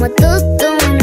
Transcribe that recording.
sexy como tú, tú